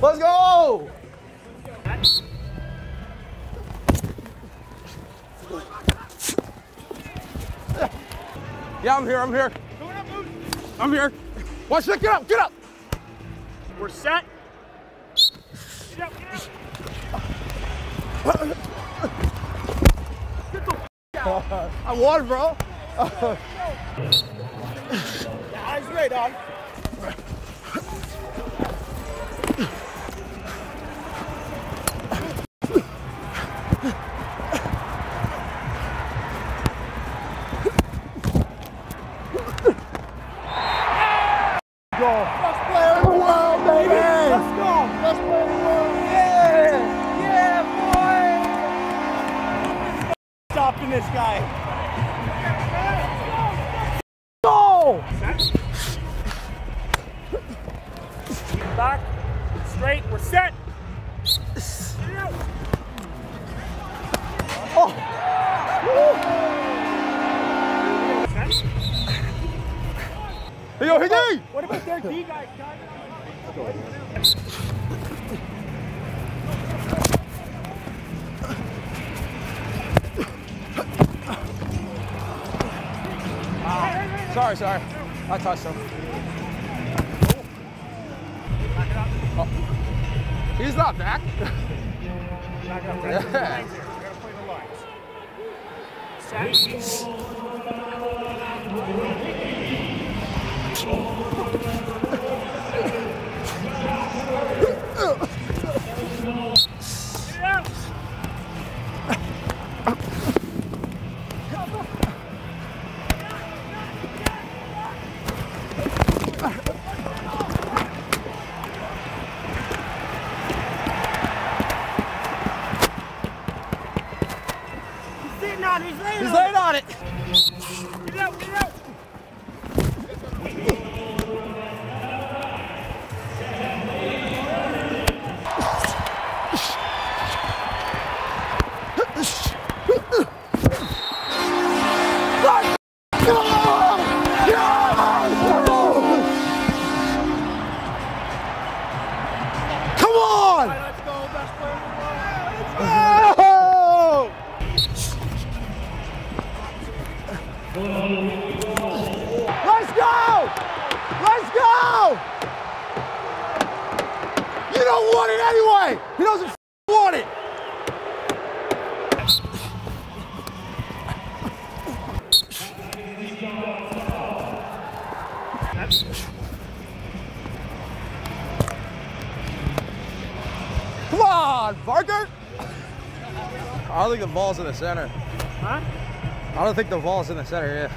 Let's go! Yeah, I'm here, I'm here. I'm here. Watch it, get up, get up! We're set. Get up, get up. I won, bro. Eyes right on. Stopping this guy. Go! Back. Straight. We're set. Oh! Hey, yo, Higgy! What about their D guy? Sorry, sorry. I touched him. Oh. He's not back. Back up. Yeah. Lines here. We gotta play the. Set. On. He's laying He's on. on it. Get out. Get out. Let's go! Let's go! You don't want it anyway! He doesn't want it! Come on, Parker! I don't think the ball's in the center. Huh? I don't think the ball's in the center, yeah.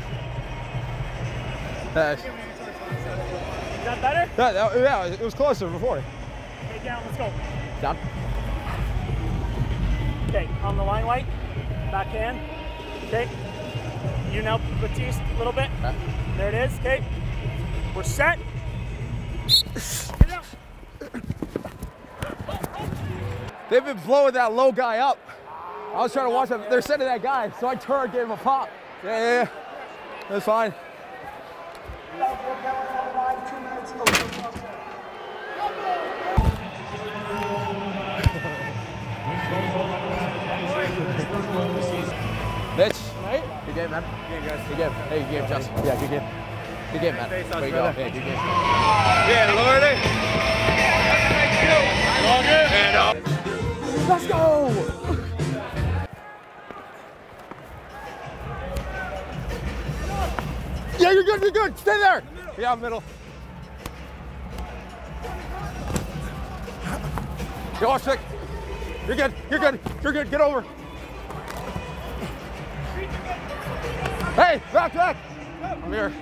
Uh, Is that better? yeah, that- yeah, it was closer before. Okay, down. Let's go. Down. Okay, on the line white. Backhand. Okay. You now Baptiste a little bit. Okay. There it is. Okay. We're set. They've been blowing that low guy up. I was trying to watch them. They're sending that guy, so I turned, gave him a pop. Yeah, yeah, yeah. That's fine. Mitch, good game, man. Good game. Hey, good game, Justin. Yeah, good game. Good game, man. There you go. Hey, good game. Yeah, Lordy. All good. And. Let's go! Yeah, you're good, you're good. Stay there. Middle. Yeah, middle. You are sick. You're good. You're good. You're good. Get over. Hey, back, back. I'm here.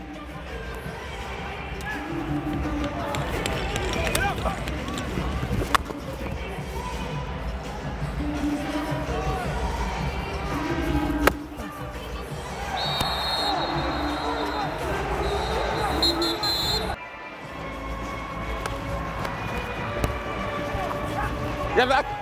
Get back.